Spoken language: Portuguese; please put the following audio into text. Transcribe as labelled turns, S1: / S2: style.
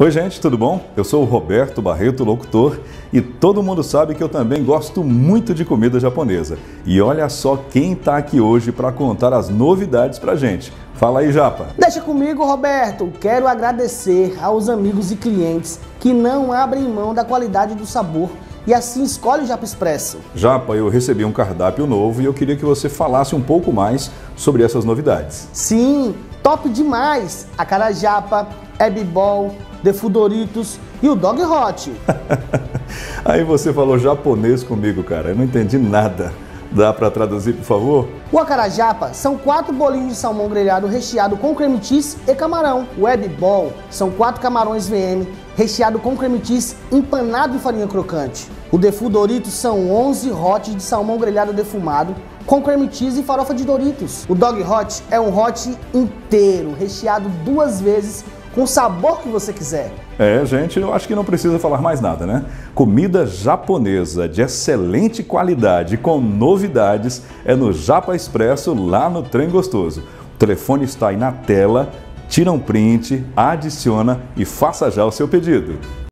S1: Oi, gente, tudo bom? Eu sou o Roberto Barreto, locutor, e todo mundo sabe que eu também gosto muito de comida japonesa. E olha só quem está aqui hoje para contar as novidades pra gente. Fala aí, Japa.
S2: Deixa comigo, Roberto. Quero agradecer aos amigos e clientes que não abrem mão da qualidade do sabor e assim escolhe o Japa Expresso.
S1: Japa, eu recebi um cardápio novo e eu queria que você falasse um pouco mais sobre essas novidades.
S2: Sim, top demais! A cara Japa, Abby Ball, The Fudoritos e o Dog Hot.
S1: Aí você falou japonês comigo, cara. Eu não entendi nada. Dá para traduzir, por favor?
S2: O acarajapa são quatro bolinhos de salmão grelhado recheado com creme cheese e camarão. O Ball são quatro camarões VM recheado com creme cheese empanado em farinha crocante. O Defu Doritos são 11 hots de salmão grelhado defumado com creme cheese e farofa de Doritos. O Dog Hot é um hot inteiro, recheado duas vezes com o sabor que você quiser.
S1: É, gente, eu acho que não precisa falar mais nada, né? Comida japonesa de excelente qualidade com novidades é no Japa Expresso lá no Trem Gostoso. O telefone está aí na tela, tira um print, adiciona e faça já o seu pedido.